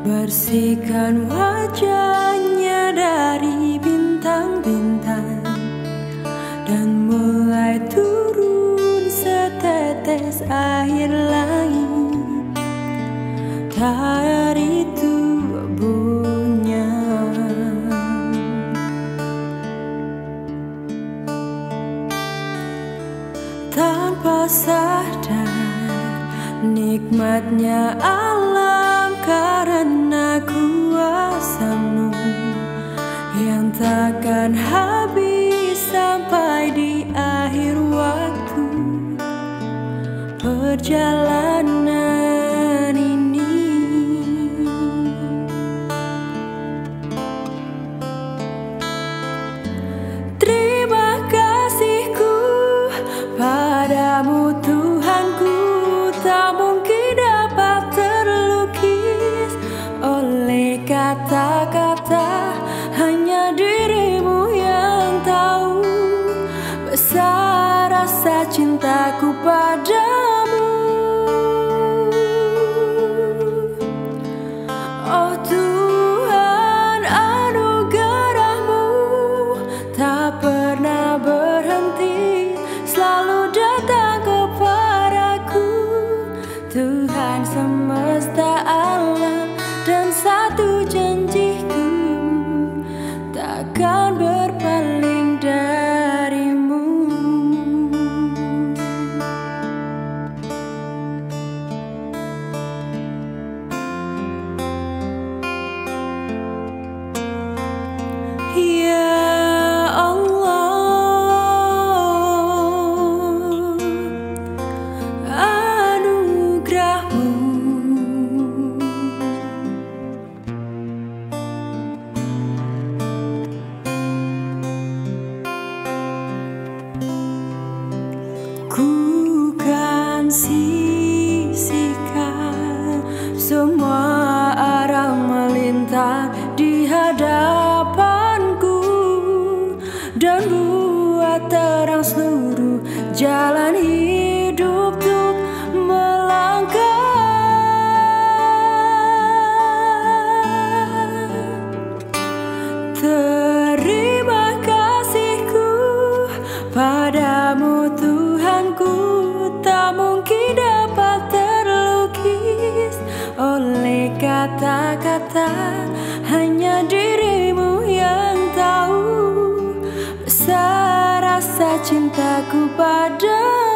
Bersihkan wajahnya dari bintang-bintang Dan mulai turun setetes air langit. Dari tubuhnya. Tanpa sadar nikmatnya Allah kuasamu yang takkan habis sampai di akhir waktu. Perjalanan cintaku dan buat terang seluruh jalan hidup untuk melangkah. Terima kasihku padamu Tuhan. Tuhanku tak mungkin dapat terlukis oleh kata-kata Hanya dirimu cintaku padamu